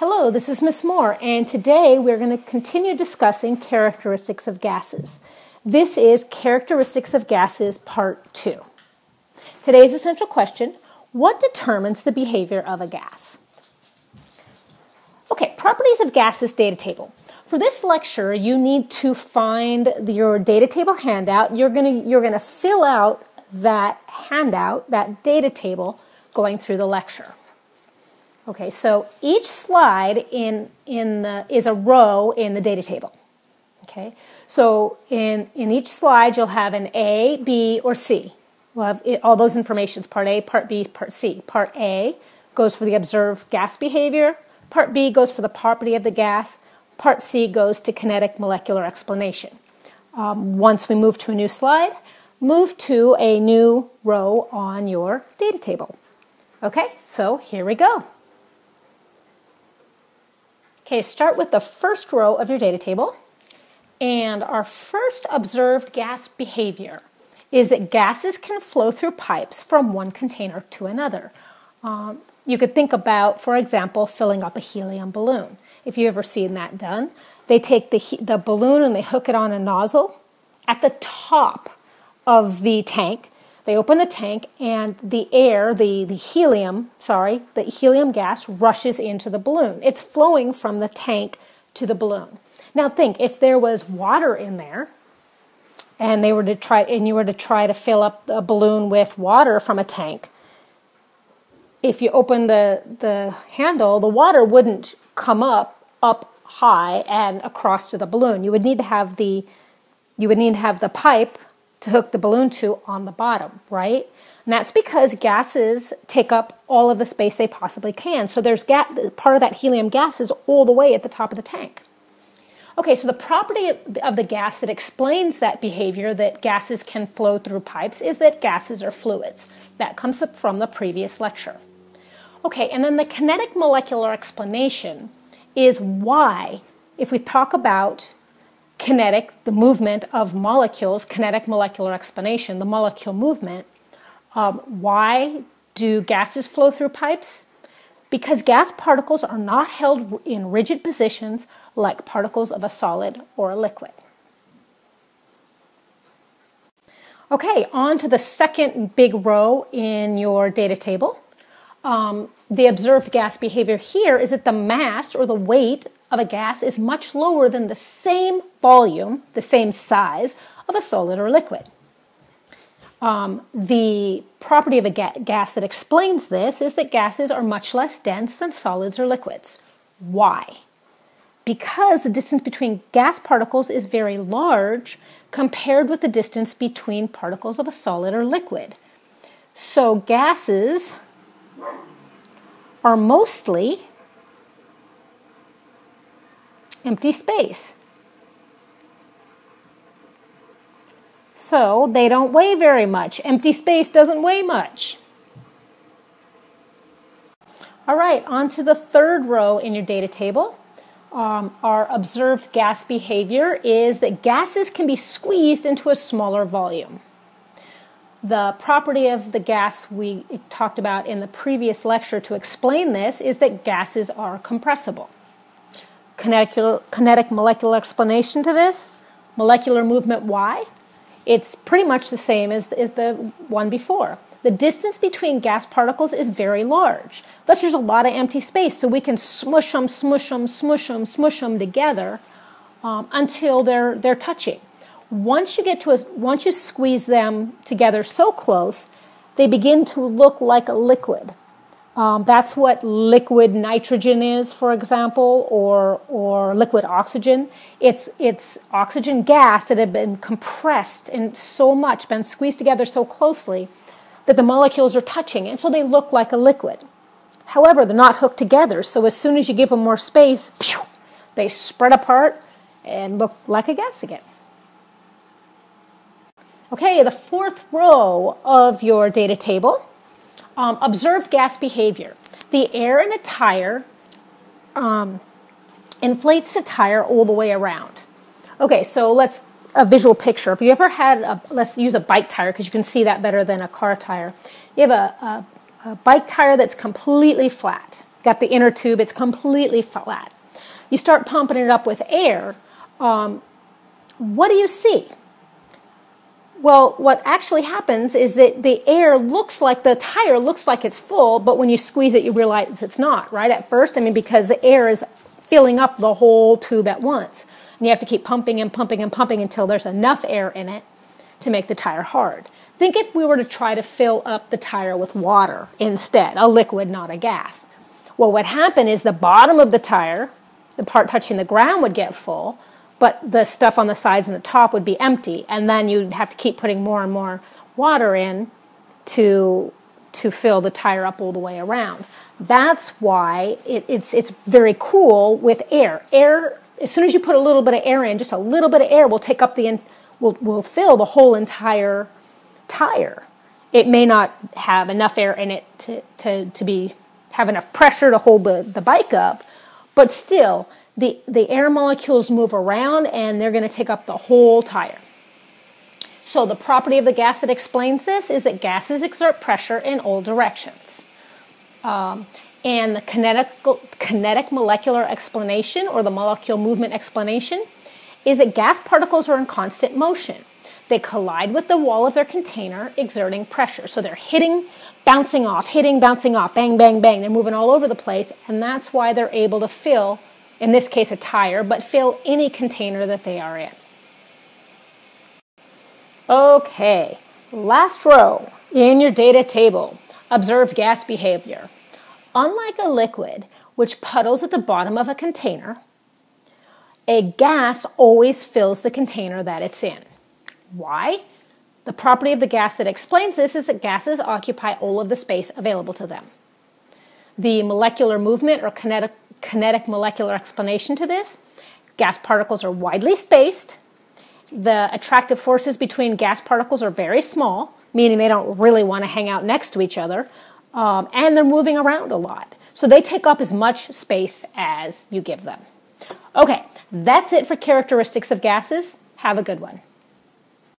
Hello, this is Miss Moore, and today we're going to continue discussing characteristics of gases. This is Characteristics of Gases Part 2. Today's essential question What determines the behavior of a gas? Okay, properties of gases data table. For this lecture, you need to find your data table handout. You're going to, you're going to fill out that handout, that data table, going through the lecture. Okay, so each slide in, in the, is a row in the data table. Okay, so in, in each slide you'll have an A, B, or C. We'll have it, all those informations, part A, part B, part C. Part A goes for the observed gas behavior. Part B goes for the property of the gas. Part C goes to kinetic molecular explanation. Um, once we move to a new slide, move to a new row on your data table. Okay, so here we go. Okay, start with the first row of your data table. And our first observed gas behavior is that gases can flow through pipes from one container to another. Um, you could think about, for example, filling up a helium balloon. If you've ever seen that done, they take the, the balloon and they hook it on a nozzle at the top of the tank they open the tank and the air, the, the helium, sorry, the helium gas rushes into the balloon. It's flowing from the tank to the balloon. Now think, if there was water in there, and they were to try and you were to try to fill up a balloon with water from a tank, if you open the, the handle, the water wouldn't come up up high and across to the balloon. You would need to have the you would need to have the pipe to hook the balloon to on the bottom, right? And that's because gases take up all of the space they possibly can. So there's ga- part of that helium gas is all the way at the top of the tank. Okay, so the property of the gas that explains that behavior that gases can flow through pipes is that gases are fluids. That comes up from the previous lecture. Okay, and then the kinetic molecular explanation is why, if we talk about kinetic, the movement of molecules, kinetic molecular explanation, the molecule movement. Um, why do gases flow through pipes? Because gas particles are not held in rigid positions like particles of a solid or a liquid. Okay, on to the second big row in your data table. Um, the observed gas behavior here is that the mass or the weight of a gas is much lower than the same volume, the same size of a solid or liquid. Um, the property of a ga- gas that explains this is that gases are much less dense than solids or liquids. Why? Because the distance between gas particles is very large compared with the distance between particles of a solid or liquid. So gases are mostly empty space. So they don't weigh very much. Empty space doesn't weigh much. All right, on to the third row in your data table. Um, our observed gas behavior is that gases can be squeezed into a smaller volume. The property of the gas we talked about in the previous lecture to explain this is that gases are compressible kinetic, kinetic molecular explanation to this. Molecular movement Y, it's pretty much the same as, as the one before. The distance between gas particles is very large. Thus, there's a lot of empty space, so we can smush them, smush them, smush them, smush them together um, until they're they're touching. Once you get to a, once you squeeze them together so close, they begin to look like a liquid. Um, that's what liquid nitrogen is, for example, or, or liquid oxygen. It's, it's oxygen gas that had been compressed and so much, been squeezed together so closely that the molecules are touching, and so they look like a liquid. However, they're not hooked together, so as soon as you give them more space, they spread apart and look like a gas again. Okay, the fourth row of your data table um, observed gas behavior. The air in a tire um, inflates the tire all the way around. Okay, so let's a visual picture. If you ever had, a, let's use a bike tire because you can see that better than a car tire. You have a, a, a bike tire that's completely flat. got the inner tube, it's completely flat. You start pumping it up with air. Um, what do you see? Well, what actually happens is that the air looks like the tire looks like it's full, but when you squeeze it, you realize it's not, right? At first, I mean, because the air is filling up the whole tube at once. And you have to keep pumping and pumping and pumping until there's enough air in it to make the tire hard. Think if we were to try to fill up the tire with water instead, a liquid, not a gas. Well, what happened is the bottom of the tire, the part touching the ground, would get full, but the stuff on the sides and the top would be empty, and then you'd have to keep putting more and more water in to to fill the tire up all the way around. That's why it, it's it's very cool with air. Air as soon as you put a little bit of air in, just a little bit of air will take up the will will fill the whole entire tire. It may not have enough air in it to, to, to be have enough pressure to hold the, the bike up, but still the, the air molecules move around and they're going to take up the whole tire. So, the property of the gas that explains this is that gases exert pressure in all directions. Um, and the kinetic, kinetic molecular explanation, or the molecule movement explanation, is that gas particles are in constant motion. They collide with the wall of their container, exerting pressure. So they're hitting, bouncing off, hitting, bouncing off, bang, bang, bang. They're moving all over the place, and that's why they're able to fill, in this case, a tire, but fill any container that they are in. Okay, last row in your data table observe gas behavior. Unlike a liquid, which puddles at the bottom of a container, a gas always fills the container that it's in. Why? The property of the gas that explains this is that gases occupy all of the space available to them. The molecular movement or kinetic, kinetic molecular explanation to this gas particles are widely spaced. The attractive forces between gas particles are very small, meaning they don't really want to hang out next to each other, um, and they're moving around a lot. So they take up as much space as you give them. Okay, that's it for characteristics of gases. Have a good one.